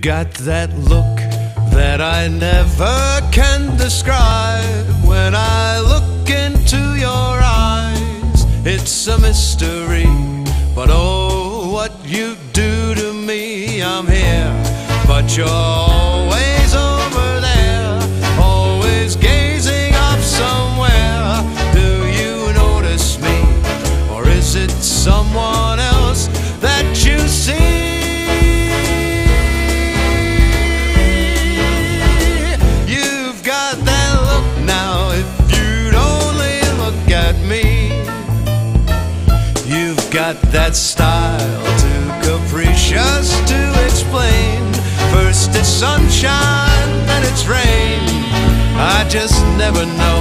got that look that I never can describe. When I look into your eyes, it's a mystery. But oh, what you do to me, I'm here. But you're got that style too capricious to explain. First it's sunshine, then it's rain. I just never know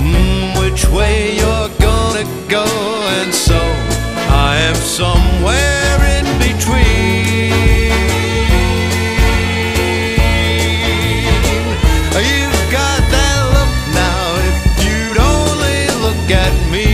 mm, which way you're gonna go, and so I am somewhere in between. You've got that look now, if you'd only look at me.